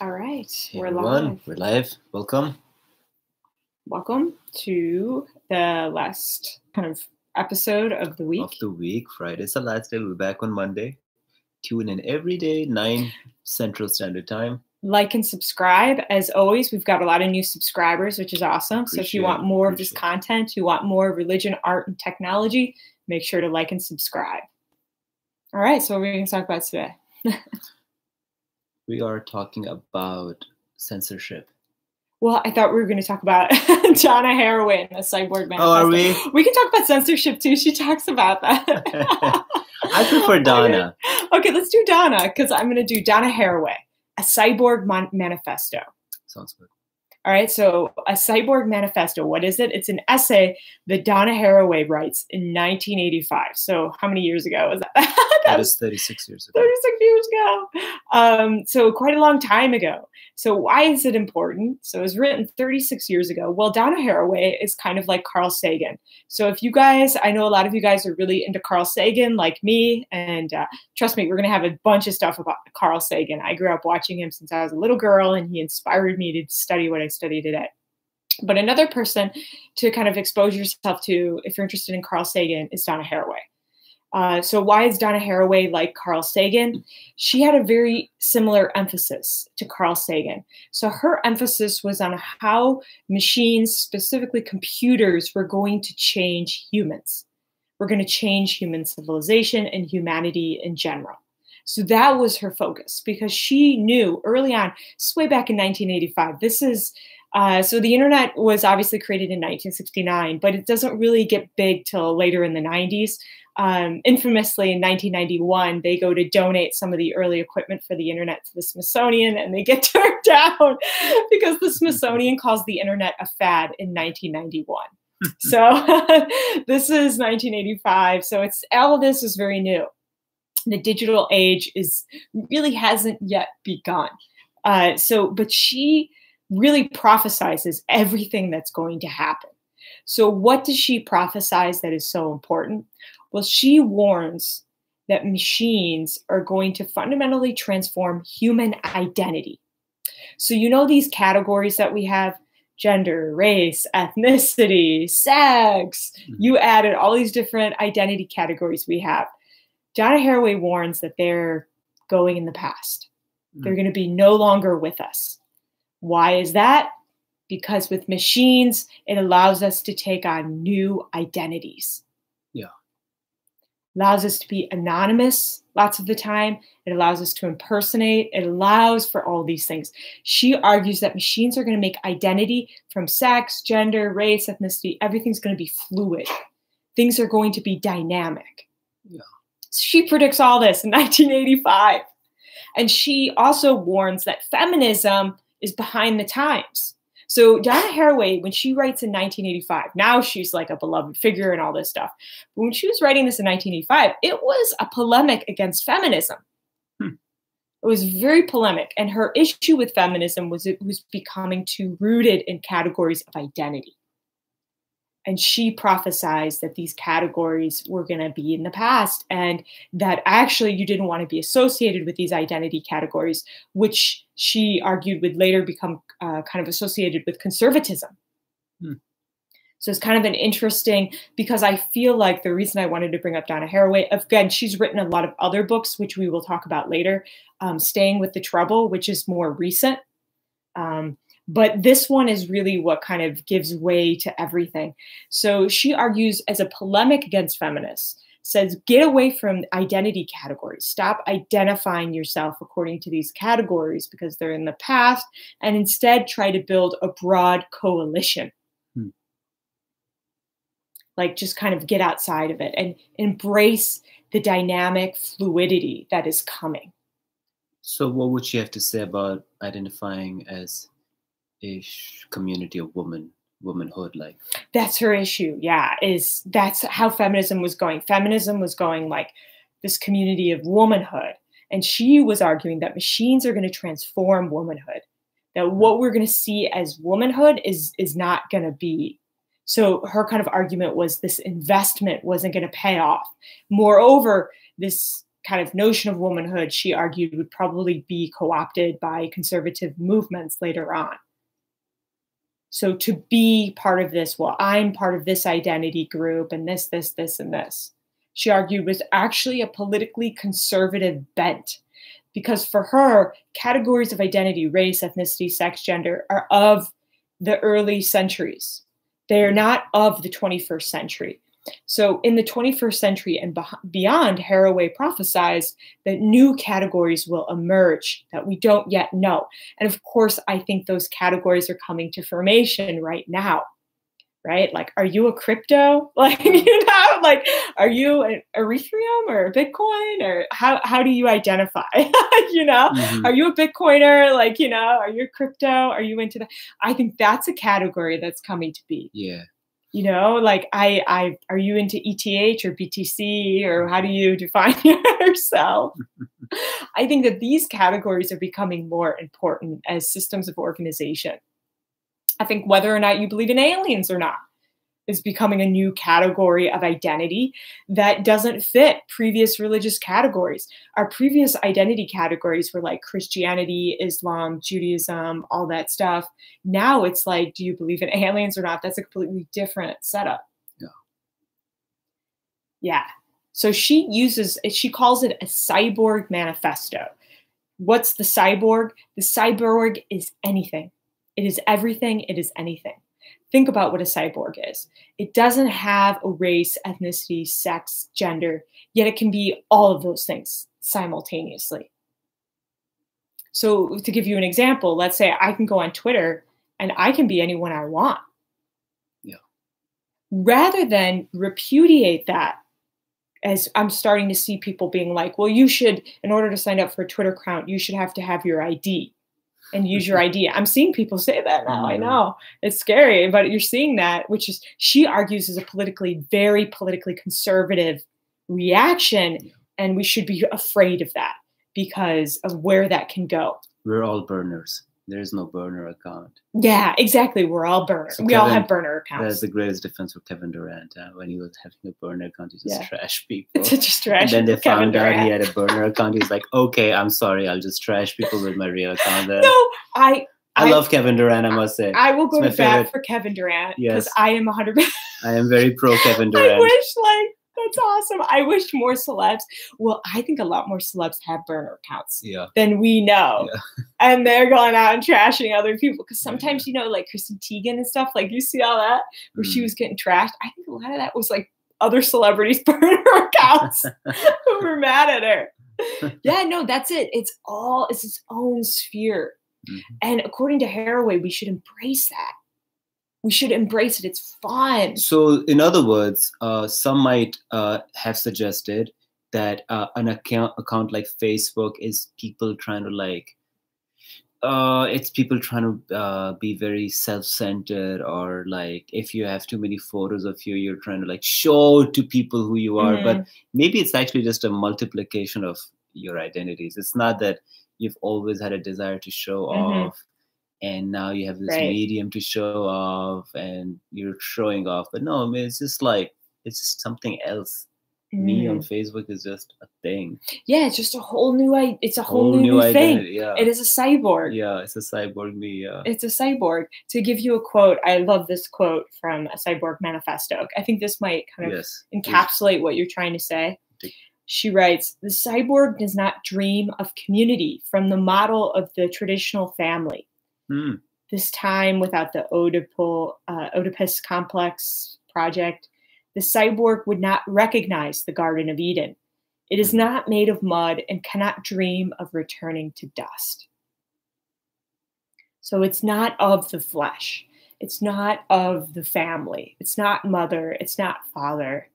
All right, Hey we're everyone, live. we're live. Welcome. Welcome to the last kind of episode of the week. Of the week. Friday's the last day. We'll be back on Monday. Tune in every day, 9 Central Standard Time. Like and subscribe. As always, we've got a lot of new subscribers, which is awesome. so if you Appreciate want it, more of this content, you want more religion, art, and technology, make sure to like and subscribe. All right, so what are we going to talk about today? We are talking about censorship. Well, I thought we were going to talk about Donna Haraway and the Cyborg Manifesto. Oh, are we? We can talk about censorship too. She talks about that. I prefer Donna. Okay, let's do Donna because I'm going to do Donna Haraway, a cyborg mon- manifesto. Sounds good. All right, so a cyborg manifesto, what is it? It's an essay that Donna Haraway writes in 1985. So, how many years ago was that? that That was 36 years ago. 36 years ago. Um, so quite a long time ago. So why is it important? So it was written 36 years ago. Well, Donna Haraway is kind of like Carl Sagan. So if you guys, I know a lot of you guys are really into Carl Sagan, like me, and uh, trust me, we're gonna have a bunch of stuff about Carl Sagan. I grew up watching him since I was a little girl, and he inspired me to study what I study today. But another person to kind of expose yourself to, if you're interested in Carl Sagan, is Donna Haraway. Uh, so why is Donna Haraway like Carl Sagan? She had a very similar emphasis to Carl Sagan. So her emphasis was on how machines, specifically computers, were going to change humans. We're going to change human civilization and humanity in general. So that was her focus because she knew early on, this way back in 1985. This is uh, so the internet was obviously created in 1969, but it doesn't really get big till later in the 90s um, infamously in 1991, they go to donate some of the early equipment for the internet to the Smithsonian and they get turned down because the Smithsonian calls the internet a fad in 1991. so this is 1985. So it's all of this is very new. The digital age is really hasn't yet begun. Uh, so, but she really prophesizes everything that's going to happen. So, what does she prophesize that is so important? Well, she warns that machines are going to fundamentally transform human identity. So, you know, these categories that we have gender, race, ethnicity, sex, Mhm. you added all these different identity categories we have. Donna Haraway warns that they're going in the past. They're Mm. going to be no longer with us. Why is that? Because with machines, it allows us to take on new identities. Yeah. Allows us to be anonymous lots of the time. It allows us to impersonate. It allows for all these things. She argues that machines are going to make identity from sex, gender, race, ethnicity, everything's going to be fluid. Things are going to be dynamic. Yeah. She predicts all this in 1985. And she also warns that feminism is behind the times. So Donna Haraway, when she writes in 1985, now she's like a beloved figure and all this stuff. But when she was writing this in 1985, it was a polemic against feminism. Hmm. It was very polemic, and her issue with feminism was it was becoming too rooted in categories of identity. And she prophesized that these categories were going to be in the past, and that actually you didn't want to be associated with these identity categories, which she argued would later become uh, kind of associated with conservatism. Hmm. So it's kind of an interesting because I feel like the reason I wanted to bring up Donna Haraway, again, she's written a lot of other books, which we will talk about later. Um, Staying with the Trouble, which is more recent. Um, but this one is really what kind of gives way to everything. So she argues as a polemic against feminists, says get away from identity categories. Stop identifying yourself according to these categories because they're in the past, and instead try to build a broad coalition. Hmm. Like just kind of get outside of it and embrace the dynamic fluidity that is coming. So, what would she have to say about identifying as a sh- community of women, womanhood? Like, that's her issue yeah is that's how feminism was going feminism was going like this community of womanhood and she was arguing that machines are going to transform womanhood that what we're going to see as womanhood is is not going to be so her kind of argument was this investment wasn't going to pay off moreover this kind of notion of womanhood, she argued, would probably be co opted by conservative movements later on. So to be part of this, well, I'm part of this identity group and this, this, this, and this, she argued was actually a politically conservative bent. Because for her, categories of identity, race, ethnicity, sex, gender, are of the early centuries. They are not of the 21st century. So, in the 21st century and beyond, Haraway prophesies that new categories will emerge that we don't yet know. And of course, I think those categories are coming to formation right now. Right? Like, are you a crypto? Like, you know, like, are you an Ethereum or a Bitcoin? Or how, how do you identify? you know, mm-hmm. are you a Bitcoiner? Like, you know, are you a crypto? Are you into that? I think that's a category that's coming to be. Yeah you know like i i are you into eth or btc or how do you define yourself? I think that these categories are becoming more important as systems of organization. I think whether or not you believe in aliens or not is becoming a new category of identity that doesn't fit previous religious categories. Our previous identity categories were like Christianity, Islam, Judaism, all that stuff. Now it's like, do you believe in aliens or not? That's a completely different setup. Yeah. Yeah. So she uses, she calls it a cyborg manifesto. What's the cyborg? The cyborg is anything. It is everything. It is anything think about what a cyborg is. It doesn't have a race, ethnicity, sex, gender, yet it can be all of those things simultaneously. So, to give you an example, let's say I can go on Twitter and I can be anyone I want. Yeah. Rather than repudiate that, as I'm starting to see people being like, well, you should, in order to sign up for a Twitter account, you should have to have your ID and use your ID. I'm seeing people say that now. I mm-hmm. know it's scary, but you're seeing that, which is she argues is a politically very politically conservative reaction, and we should be afraid of that because of where that can go. We're all burners. There is no burner account. Yeah, exactly. We're all burner. So we Kevin, all have burner accounts. That's the greatest defense for Kevin Durant. Uh, when he was having a burner account, he just yeah. trash people. just trash. And then they found out he had a burner account. He's like, okay, I'm sorry, I'll just trash people with my real account. Then. No, I. I, I love Kevin Durant. I must say. I will go to bat for Kevin Durant because yes. I am 100. I am very pro Kevin Durant. I wish like that's awesome. I wish more celebs. Well, I think a lot more celebs have burner accounts yeah. than we know. Yeah. And they're going out and trashing other people. Because sometimes, you know, like Chrissy Teigen and stuff, like you see all that where mm. she was getting trashed. I think a lot of that was like other celebrities' burner accounts who were mad at her. yeah, no, that's it. It's all, it's its own sphere. Mm-hmm. And according to Haraway, we should embrace that we should embrace it. It's fun. So, in other words, uh, some might uh, have suggested that uh, an account account like Facebook is people trying to like. Uh, it's people trying to uh, be very self-centered, or like if you have too many photos of you, you're trying to like show to people who you are. Mm. But maybe it's actually just a multiplication of your identities. It's not that you've always had a desire to show mm-hmm. off and now you have this right. medium to show off and you're showing off but no i mean it's just like it's just something else mm. me on mm. facebook is just a thing yeah it's just a whole new it's a whole, whole new, new thing yeah it is a cyborg yeah it's a cyborg me yeah it's a cyborg to give you a quote i love this quote from a cyborg manifesto i think this might kind of yes. encapsulate what you're trying to say she writes The cyborg does not dream of community from the model of the traditional family. Mm. This time, without the Oedipal, uh, Oedipus complex project, the cyborg would not recognize the Garden of Eden. It is hmm. not made of mud and cannot dream of returning to dust. So it's not of the flesh. It's not of the family. It's not mother. It's not father.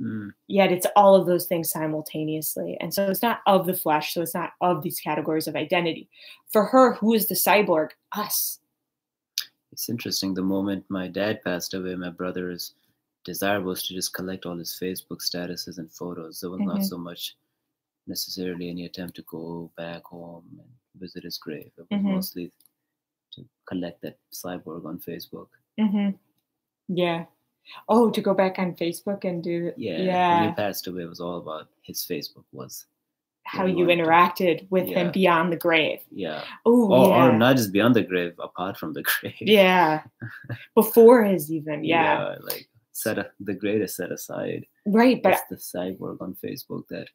Mm. Yet it's all of those things simultaneously. And so it's not of the flesh, so it's not of these categories of identity. For her, who is the cyborg? Us. It's interesting. The moment my dad passed away, my brother's desire was to just collect all his Facebook statuses and photos. There was mm-hmm. not so much necessarily any attempt to go back home and visit his grave. It was mm-hmm. mostly to collect that cyborg on Facebook. Mm-hmm. Yeah. Oh, to go back on Facebook and do yeah. Yeah. When he passed away, it was all about his Facebook was how you interacted with Yeah. him beyond the grave. Yeah. Oh, Or, yeah. or not just beyond the grave, apart from the grave. yeah. Before his even, yeah. like set a, the grave is set aside. Right, but it's the cyborg on Facebook that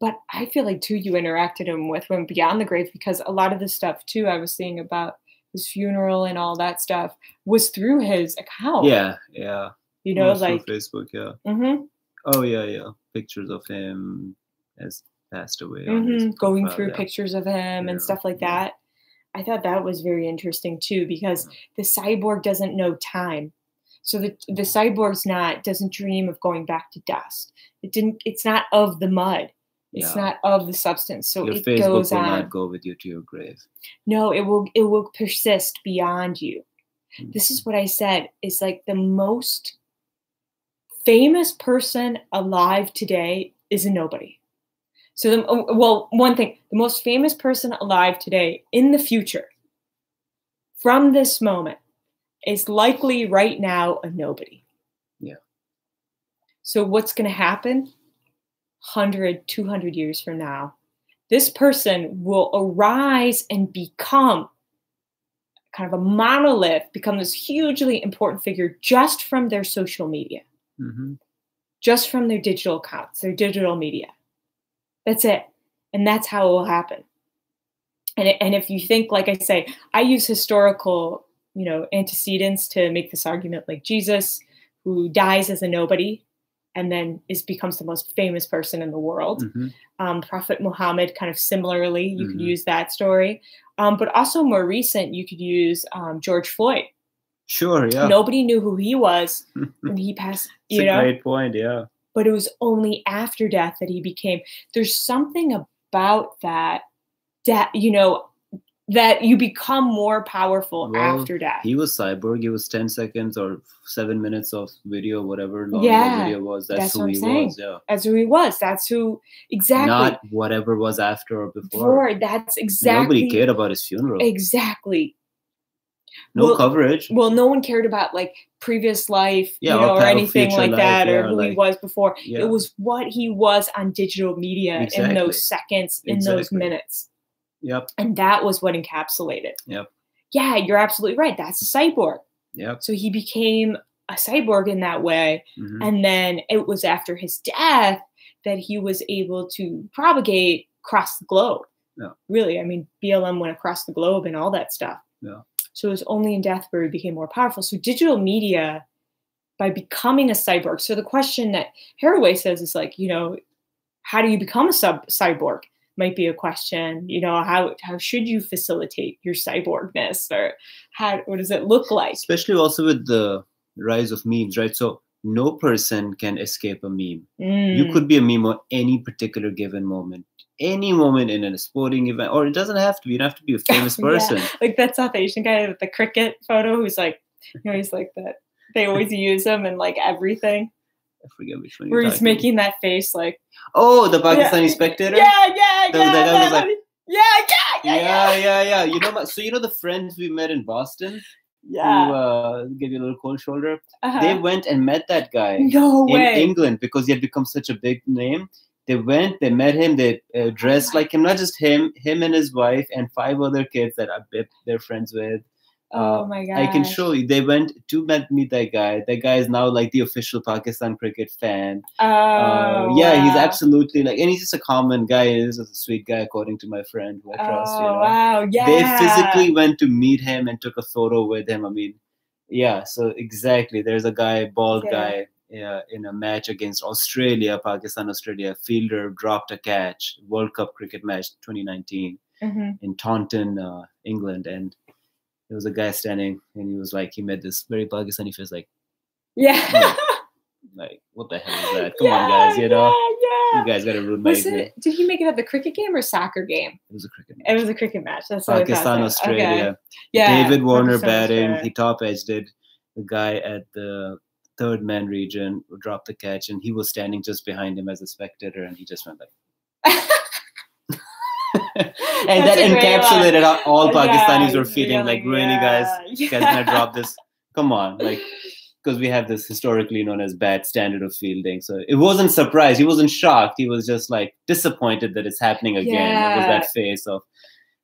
but I feel like too you interacted him with him beyond the grave because a lot of the stuff too I was seeing about his funeral and all that stuff was through his account. yeah, yeah. You know, like Facebook, yeah. mhm, Oh yeah, yeah. Pictures of him has passed away. mhm, going through yeah. pictures of him Yeah, and stuff like yeah. that. I thought that was very interesting too because the cyborg doesn't know time. So the the cyborg's not doesn't dream of going back to dust. It didn't it's not of the mud. It's Yeah. not of the substance. So Your it Facebook goes will on. not go with you to your grave. No, it will it will persist beyond you. Mm. This is what I said is like the most famous person alive today is a nobody. So the oh, well, one thing, the most famous person alive today in the future from this moment is likely right now a nobody. Yeah. So what's going to happen 100, 200 years from now? This person will arise and become kind of a monolith, become this hugely important figure just from their social media, hmm just from their digital accounts, their digital media. That's it. And that's how it will happen. And, and if you think, like I say, I use historical, you know, antecedents to make this argument like Jesus, who dies as a nobody and then is becomes the most famous person in the world. hmm Um, Prophet Muhammad, kind of similarly, you could Mhm. use that story. Um, but also more recent, you could use um, George Floyd. Sure, yeah. Nobody knew who he was when he passed, you a know, great point, yeah. but it was only after death that he became. There's something about that, that, you know, that you become more powerful Well, after death. He was cyborg. He was 10 seconds or seven minutes of video, whatever long Yeah, the video was. That's, that's who he saying. was, yeah. That's who he was. That's who, exactly. Not whatever was after or before. before. That's exactly. Nobody cared about his funeral. Exactly. no well, coverage. well no one cared about like previous life Yeah, you know or or anything like life, that or yeah, who he was before it was what he was on digital media in those seconds in those minutes Yep, and that was what encapsulated Yep. yeah you're absolutely right that's a cyborg yep. so he became a cyborg in that way mhm. and then it was after his death that he was able to propagate across the globe. Yeah. Really, I mean, BLM went across the globe and all that stuff. Yeah. So it was only in death where he became more powerful. So digital media, by becoming a cyborg. So the question that Haraway says is like, you know, how do you become a sub cyborg? Might be a question. You know, how how should you facilitate your cyborgness, or how what does it look like? Especially also with the rise of memes, right? So no person can escape a meme. You Mm. could be a meme at any particular given moment, any moment in a sporting event, or it doesn't have to be. You don't have to be a famous Yeah. person. like that South Asian guy with the cricket photo who's like, you know, he's like that. They always use him in like everything. I forget which one. Where he's making that face like, Oh, the Pakistani Yeah. spectator. yeah, yeah, The- yeah, the guy was yeah, like- yeah, yeah, yeah, yeah, yeah, yeah. You know, my- so you know the friends we met in Boston yeah. who uh, gave you a little cold shoulder. Uh-huh. They went and met that guy no in way. England because he had become such a big name. They went, they met him, they uh, dressed like him, not just him, him and his wife and five other kids that I, bit- they're friends with. Oh Uh, my god. I can show you. They went to met, meet that guy. That guy is now like the official Pakistan cricket fan. Oh, Uh, yeah, he's absolutely like, and he's just a common guy. He's just a sweet guy, according to my friend who I trust. Oh you know? wow, yeah. They physically went to meet him and took a photo with him. I mean, yeah. So exactly, there's a guy, bald Yeah. guy, yeah, in a match against Australia, Pakistan, Australia. Fielder dropped a catch, World Cup cricket match 2019 Mhm. in Taunton, uh, England, and there was a guy standing, and he was like, he made this very Pakistani face, like, Yeah. like, what the hell is that? Come on, guys, you know, Yeah, yeah. you guys got to ruin my it? Did he make it at the cricket game or soccer game? It was a cricket match. It was a cricket match. That's Pakistan. Australia. Okay. Yeah. David Warner Pakistan, batting. Australia. He top edged it. The guy at the third man region dropped the catch, and he was standing just behind him as a spectator, and he just went like. and that encapsulated how all Yeah, Pakistanis were you're feeling. Like, like, really, guys, yeah, you guys gonna drop this? Come on, like because we have this historically known as bad standard of fielding. So it wasn't surprised. He wasn't shocked. He was just like disappointed that it's happening again. It was that face of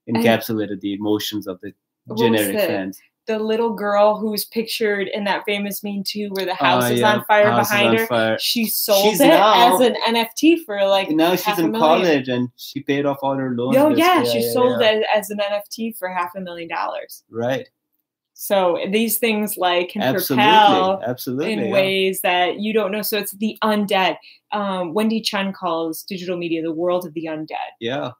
encapsulated the emotions of the generic fans. The little girl who's pictured in that famous meme too, where the house Uh, is yeah, on fire House behind on her. fire. She sold She's it now- as an NFT for like now half she's a in million. college and she paid off all her loans. Oh this- yeah, she sold yeah. it as an NFT for half a million dollars. Right. So these things like can Absolutely. propel Absolutely. in yeah. ways that you don't know. So it's the undead. Um, Wendy Chun calls digital media the world of the undead, Yeah.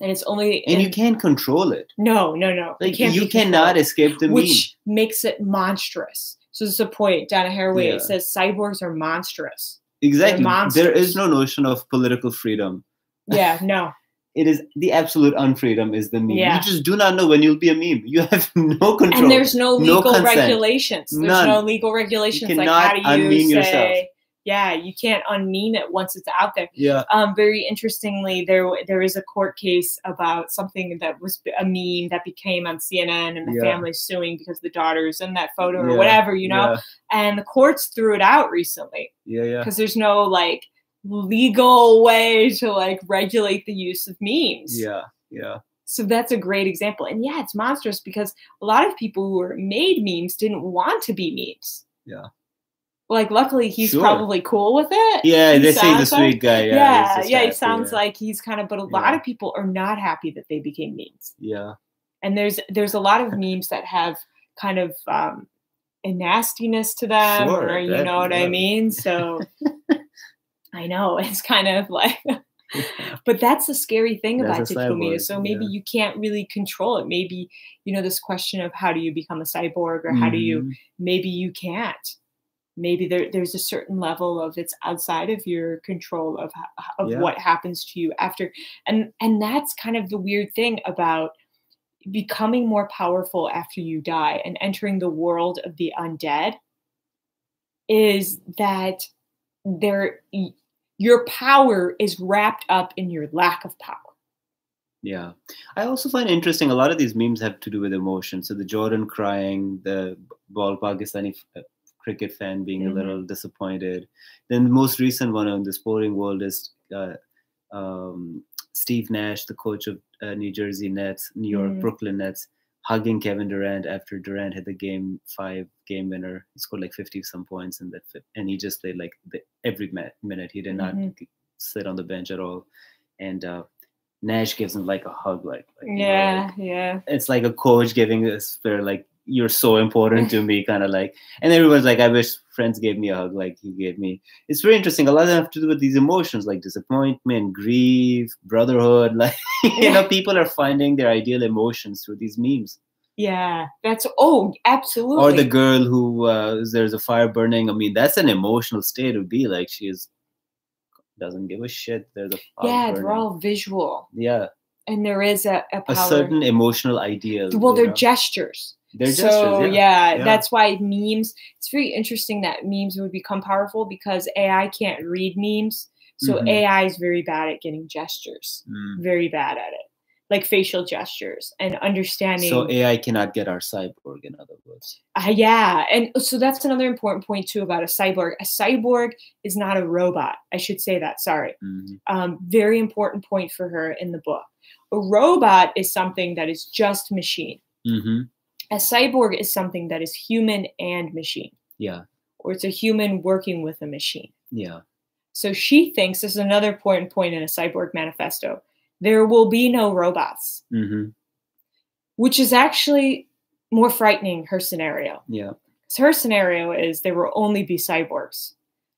And it's only And you can't control it. no, no, no. Like you cannot escape the meme. which makes it monstrous. So this is the point. Donna Haraway Yeah. it says cyborgs are monstrous. Exactly. There is no notion of political freedom. Yeah, no. It is the absolute unfreedom is the meme. Yeah. You just do not know when you'll be a meme. You have no control. And there's no no legal consent. regulations. There's None. no legal regulations like cannot how do you unmeme say, yourself. Yeah, you can't unmean it once it's out there. yeah. Um, very interestingly, there there is a court case about something that was a meme that became on CNN, and the Yeah. family's suing because the daughter's in that photo or Yeah, whatever, you know. Yeah. And the courts threw it out recently Yeah. yeah. because there's no like legal way to like regulate the use of memes. Yeah. Yeah. So that's a great example. And yeah, it's monstrous because a lot of people who were made memes didn't want to be memes. Yeah. Like, luckily, he's Sure. probably cool with it. Yeah, He they say the sounds like- sweet guy. Yeah, Yeah, yeah, he sounds like he's kind of, but a lot of people are not happy that they became memes. Yeah. And there's there's a lot of memes that have kind of um, a nastiness to them, Sure, or you that- know what I mean. So I know it's kind of like, but that's the scary thing That's about digital. So maybe yeah. you can't really control it. Maybe you know this question of how do you become a cyborg, or how do you Mhm. maybe you can't maybe there, there's a certain level of it's outside of your control of of Yeah. what happens to you after and and that's kind of the weird thing about becoming more powerful after you die and entering the world of the undead is that there your power is wrapped up in your lack of power Yeah. I also find interesting a lot of these memes have to do with emotion. So the Jordan crying, the ball Pakistani cricket fan being Mhm. a little disappointed. Then the most recent one in the sporting world is uh, um, Steve Nash, the coach of uh, New Jersey Nets, New York Mhm. Brooklyn Nets, hugging Kevin Durant after Durant hit the game five game winner. He scored like 50 some points in that, fi- and he just played like the, every minute. He did not Mhm. sit on the bench at all. And uh, Nash gives him like a hug, like, like, you know, yeah like, yeah it's like a coach giving us for like you're so important to me, kind of like. And everyone's like, I wish friends gave me a hug like he gave me. It's very interesting. A lot of them have to do with these emotions like disappointment, grief, brotherhood. Like you know, people are finding their ideal emotions through these memes. yeah that's oh absolutely Or the girl who uh, there's a fire burning. I mean, that's an emotional state to be like. She is doesn't give a shit. There's a fire yeah burning. they're all visual yeah, and there is a, a a certain emotional ideal. well they're know? gestures They're so gestures, yeah. Yeah. that's why memes it's very interesting that memes would become powerful because ai can't read memes so Mhm. ai is very bad at getting gestures Mm. very bad at it like facial gestures and understanding So AI cannot get our cyborg, in other words. Uh, yeah, and so that's another important point too about a cyborg. A cyborg is not a robot. I should say that. Sorry. Mhm. Um, very important point for her in the book. A robot is something that is just machine. Mhm. A cyborg is something that is human and machine, Yeah, or it's a human working with a machine. yeah, So she thinks this is another important point in a cyborg manifesto. There will be no robots, hmm which is actually more frightening. Her scenario. yeah, So her scenario is there will only be cyborgs.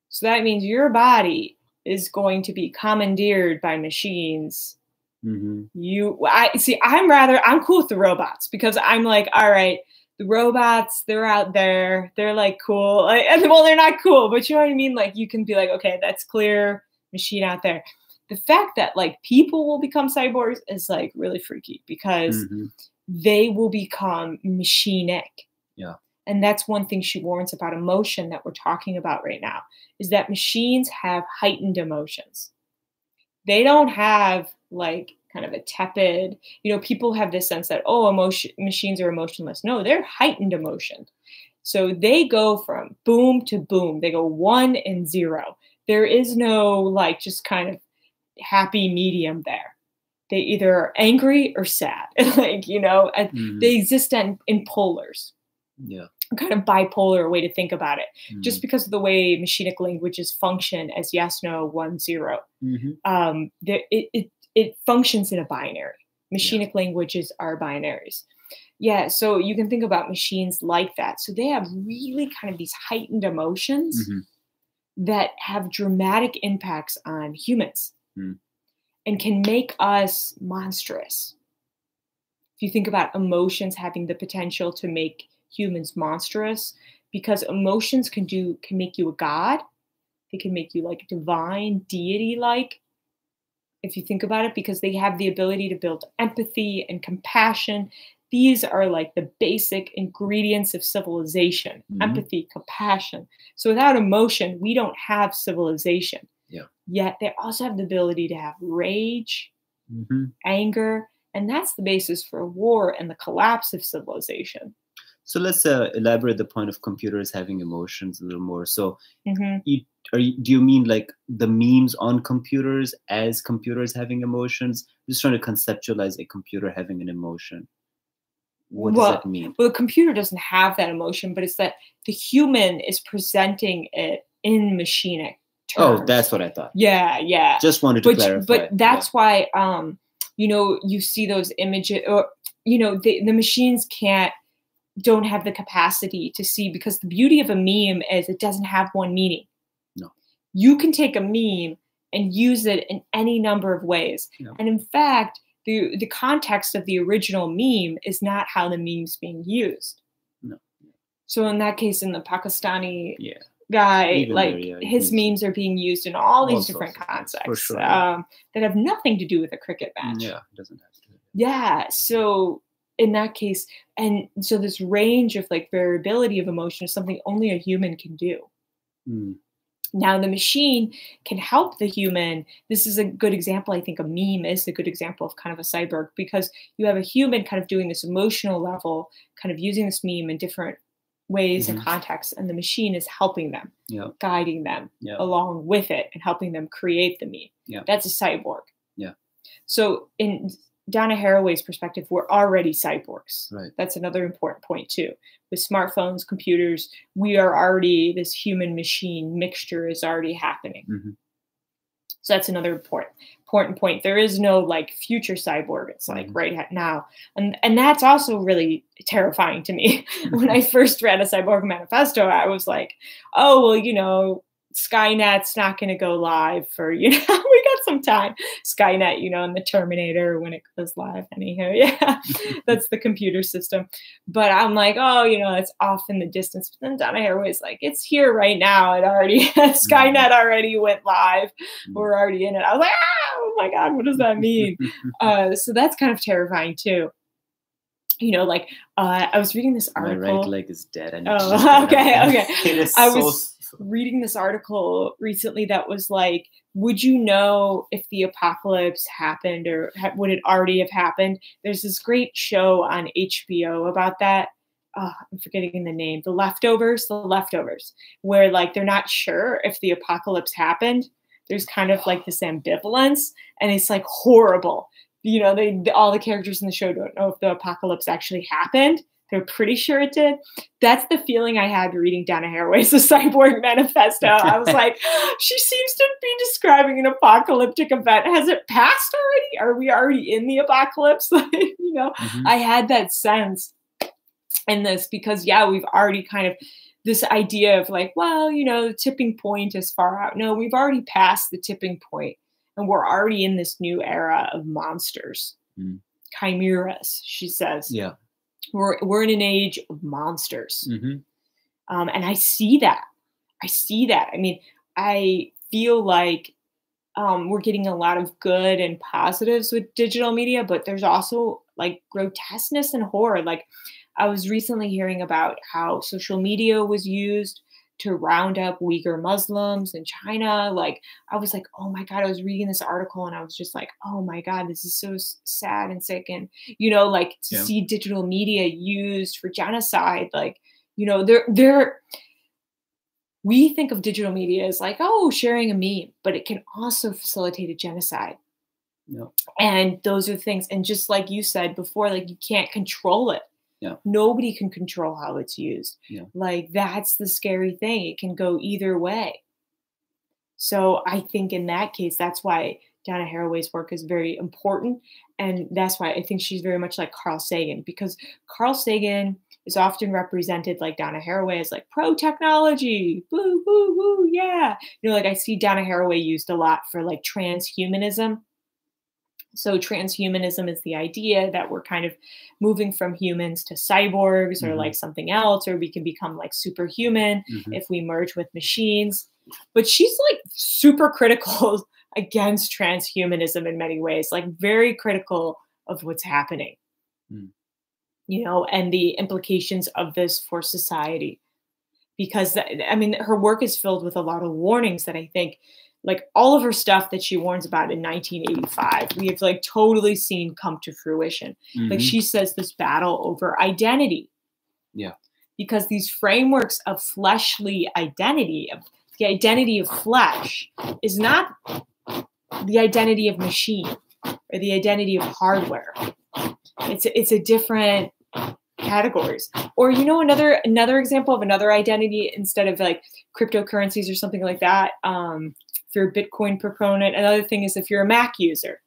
So that means your body is going to be commandeered by machines. Hmm You I see I'm rather I'm cool with the robots because I'm like, all right, the robots, they're out there, they're like cool. Like, and well, they're not cool, but you know what I mean? Like you can be like, okay, that's clear, machine out there. The fact that like people will become cyborgs is like really freaky because hmm they will become machinic. Yeah. And that's one thing she warns about emotion that we're talking about right now is that machines have heightened emotions. They don't have like kind of a tepid, you know, people have this sense that, oh, emotion machines are emotionless. No, they're heightened emotion. So they go from boom to boom. They go one and zero. There is no like just kind of happy medium there. They either are angry or sad. like, you know, mm-hmm. they exist in, in polars. Yeah. Kind of bipolar way to think about it, mm-hmm. just because of the way machinic languages function as yes, no, one, zero. Mm-hmm. Um, it, it, it functions in a binary. Machinic yeah. languages are binaries. Yeah, so you can think about machines like that. So they have really kind of these heightened emotions mm-hmm. that have dramatic impacts on humans mm. and can make us monstrous. If you think about emotions having the potential to make humans monstrous, because emotions can do can make you a god, they can make you like divine, deity like. If you think about it, because they have the ability to build empathy and compassion these are like the basic ingredients of civilization mm-hmm. empathy compassion so without emotion we don't have civilization yeah yet they also have the ability to have rage mm-hmm. anger and that's the basis for war and the collapse of civilization so let's uh, elaborate the point of computers having emotions a little more so mm-hmm. you, you, do you mean like the memes on computers as computers having emotions I'm just trying to conceptualize a computer having an emotion what well, does that mean? Well, the computer doesn't have that emotion, but it's that the human is presenting it in machinic terms. Oh, that's what I thought. Yeah, yeah. Just wanted to but, clarify. But that's yeah. why, um, you know, you see those images, or you know, the, the machines can't, don't have the capacity to see because the beauty of a meme is it doesn't have one meaning. No. You can take a meme and use it in any number of ways, yeah. and in fact the the context of the original meme is not how the meme's being used. No. So in that case, in the Pakistani yeah. guy, Even like yeah, his memes are being used in all these different contexts sure, um, that have nothing to do with a cricket match. Yeah, it doesn't have to. Yeah. So in that case, and so this range of like variability of emotion is something only a human can do. Mm. Now, the machine can help the human. This is a good example. I think a meme is a good example of kind of a cyborg because you have a human kind of doing this emotional level, kind of using this meme in different ways mm-hmm. and contexts, and the machine is helping them, yep. guiding them along with it and helping them create the meme. Yep. That's a cyborg. Yeah. So, in Donna Haraway's perspective, we're already cyborgs. Right. That's another important point too. With smartphones, computers, we are already this human machine mixture is already happening. Mm-hmm. So that's another important important point. There is no like future cyborg. It's like mm-hmm. right now, and and that's also really terrifying to me. when I first read a cyborg manifesto, I was like, oh well, you know, Skynet's not going to go live for, you know, we got some time. Skynet, you know, and the Terminator when it goes live. Anyhow, yeah, that's the computer system. But I'm like, oh, you know, it's off in the distance. But then Donna Haraway's like, it's here right now. It already, Skynet mm-hmm. already went live. Mm-hmm. We're already in it. I was like, ah, oh my God, what does that mean? uh, so that's kind of terrifying too you know, like uh, I was reading this article. My right leg is dead. oh, okay, okay. I was reading this article recently that was like, would you know if the apocalypse happened or ha- would it already have happened? There's this great show on HBO about that. Oh, I'm forgetting the name. The leftovers, the leftovers, where like they're not sure if the apocalypse happened. There's kind of like this ambivalence, and it's like horrible. You know, they all the characters in the show don't know if the apocalypse actually happened they're pretty sure it did. That's the feeling I had reading Donna Haraway's The Cyborg Manifesto. I was like, she seems to be describing an apocalyptic event. Has it passed already? Are we already in the apocalypse? you know, mm-hmm. I had that sense in this because, yeah, we've already kind of this idea of like, well, you know, the tipping point is far out. No, we've already passed the tipping point and we're already in this new era of monsters. Mm. Chimeras, she says. Yeah we're we're in an age of monsters, mm-hmm. um, and I see that. I see that. I mean, I feel like um, we're getting a lot of good and positives with digital media, but there's also like grotesqueness and horror. Like I was recently hearing about how social media was used to round up Uyghur Muslims in China. Like, I was like, oh my God, I was reading this article and I was just like, oh my God, this is so sad and sick. And, you know, like to yeah. see digital media used for genocide, like, You know, they're they're we think of digital media as like, oh, sharing a meme, but it can also facilitate a genocide. Yeah. And those are things, and just like you said before, like you can't control it. Yeah. Nobody can control how it's used. Yeah. Like that's the scary thing. It can go either way. So I think in that case, that's why Donna Haraway's work is very important. And that's why I think she's very much like Carl Sagan, because Carl Sagan is often represented like Donna Haraway as like pro technology, woo, woo, woo, yeah. You know, like I see Donna Haraway used a lot for like transhumanism. So, transhumanism is the idea that we're kind of moving from humans to cyborgs or Mhm. like something else, or we can become like superhuman Mhm. if we merge with machines. But she's like super critical against transhumanism in many ways, like very critical of what's happening, Mm. you know, and the implications of this for society. Because, I mean, her work is filled with a lot of warnings that I think, like all of her stuff that she warns about in 1985, we have like totally seen come to fruition. Like Mhm. she says, this battle over identity. Yeah. Because these frameworks of fleshly identity, of the identity of flesh, is not the identity of machine or the identity of hardware. It's it's a different categories. Or you know another another example of another identity instead of like cryptocurrencies or something like that. Um, if you're a Bitcoin proponent, another thing is if you're a Mac user.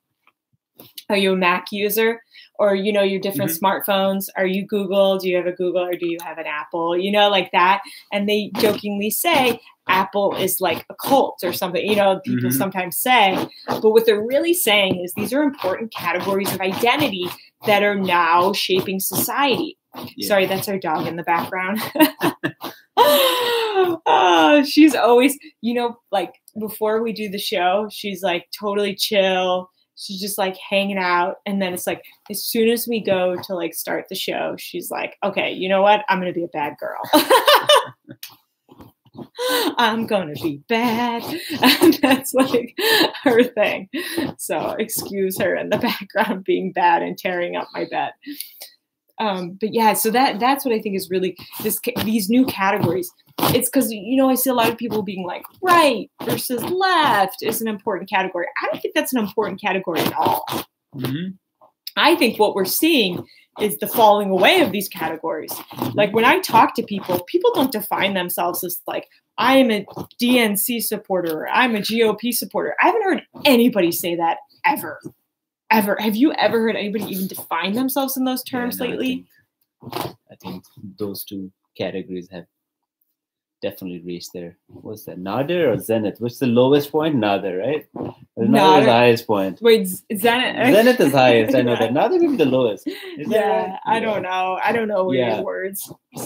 Are you a Mac user? Or you know your different smartphones? Are you Google? Do you have a Google or do you have an Apple? You know, like that. And they jokingly say Apple is like a cult or something. You know, people Mhm. sometimes say. But what they're really saying is these are important categories of identity that are now shaping society. Yeah. Sorry, that's our dog in the background. oh, she's always, you know, like before we do the show, she's like totally chill. She's just like hanging out. And then it's like, as soon as we go to like start the show, she's like, okay, you know what? I'm going to be a bad girl. I'm going to be bad. And that's like her thing. So excuse her in the background being bad and tearing up my bed. Um, but yeah, so that that's what I think is really this these new categories. It's because you know I see a lot of people being like right versus left is an important category. I don't think that's an important category at all. Mhm. I think what we're seeing is the falling away of these categories. Like when I talk to people, people don't define themselves as like, I am a DNC supporter, or I'm a GOP supporter. I haven't heard anybody say that ever. Ever. Have you ever heard anybody even define themselves in those Yeah, terms no, I lately? think- I think those two categories have definitely reached there. what's that nadir or zenith what's the lowest point nadir right Or nadir is the highest point Wait, z- is zenith is highest i know that nadir will be the lowest Is that Yeah, right? I don't know. I don't know Yeah. weird words.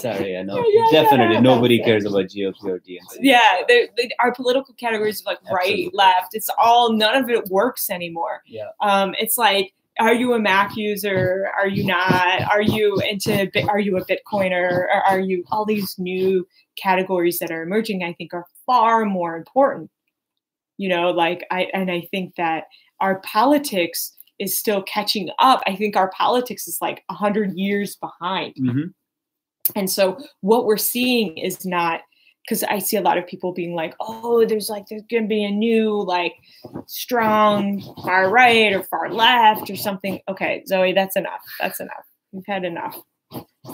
sorry i know Yeah, yeah, yeah, definitely yeah, nobody that's cares about gop or dnc Yeah, they, they, our political categories of like Absolutely. right, left. It's all none of it works anymore. yeah Um, it's like, are you a Mac user? Are you not? Are you into? Are you a Bitcoiner? Or are you all these new categories that are emerging? I think are far more important. You know, like I and I think that our politics is still catching up. I think our politics is like a hundred years behind. Mhm. And so what we're seeing is not because I see a lot of people being like, oh, there's like there's gonna be a new like strong far right or far left or something. Okay, Zoe, that's enough. That's enough. We've had enough.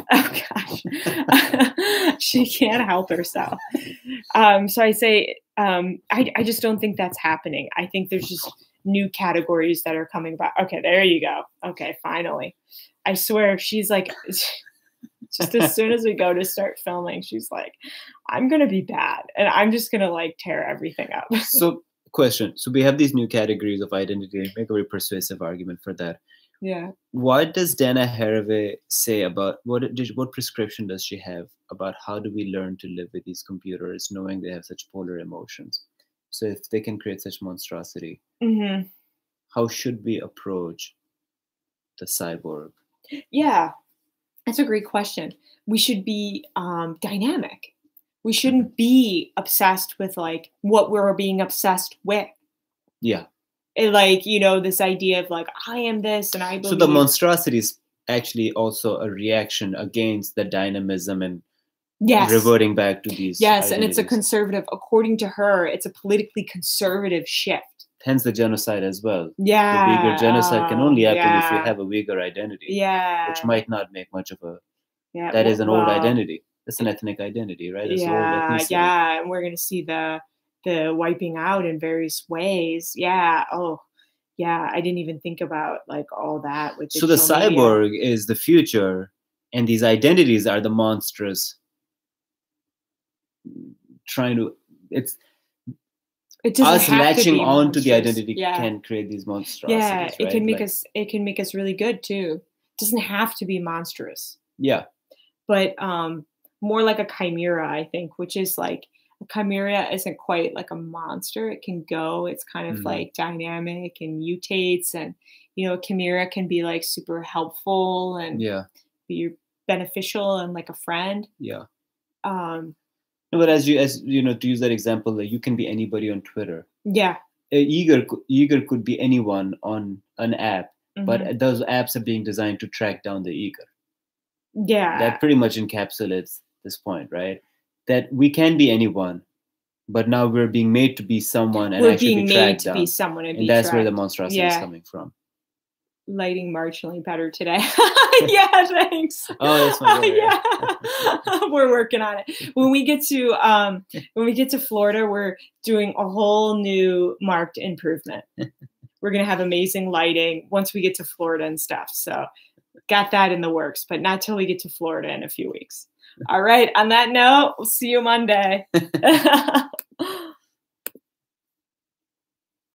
Oh gosh. she can't help herself. Um, so I say um, I, I just don't think that's happening. I think there's just new categories that are coming about. Okay, there you go. Okay, finally. I swear she's like just as soon as we go to start filming, she's like, I'm gonna be bad and I'm just gonna like tear everything up. so question so we have these new categories of identity make a very persuasive argument for that yeah. what does Donna Haraway say about what did, what prescription does she have about how do we learn to live with these computers knowing they have such polar emotions so if they can create such monstrosity hmm how should we approach the cyborg Yeah. That's a great question. We should be um, dynamic. We shouldn't be obsessed with like what we're being obsessed with. yeah It, like, you know, this idea of like, I am this and I believe. so the monstrosity is actually also a reaction against the dynamism and Yes. reverting back to these. Yes, and it's a conservative. According to her, it's a politically conservative shift. hence the genocide as well. Yeah. the Uyghur genocide can only happen if you have a Uyghur identity, Yeah. which might not make much of a. yeah. That is an old well, identity. That's an ethnic identity, right? It's Yeah, yeah, and we're gonna see the the wiping out in various ways. Yeah. Oh, yeah. I didn't even think about like all that with. So the media. cyborg is the future, and these identities are the monstrous. Trying to, it's It us to latching be on to the identity Yeah. can create these monstrosities. yeah, it right? can make Like- us. It can make us really good too. It doesn't have to be monstrous. Yeah, but um more like a chimera i think which is like a chimera isn't quite like a monster it can go it's kind of Mhm. like dynamic and mutates and you know chimera can be like super helpful and yeah, be beneficial and like a friend yeah. um No, but as you as you know, to use that example, like you can be anybody on Twitter. yeah Eager Eager could be anyone on an app, mhm. but those apps are being designed to track down the eager. yeah That pretty much encapsulates this point, right? That we can be anyone, but now we're being made to be someone and we're actually being be made to down. be someone and, and be that's where the tracked. monstrosity is coming from. lighting marginally better today. Yeah thanks. Oh, that's my boy, yeah. We're working on it. When we get to um when we get to florida we're doing a whole new marked improvement. We're gonna have amazing lighting once we get to florida and stuff. So got that in the works but not till we get to florida in a few weeks all right on that note we'll see you monday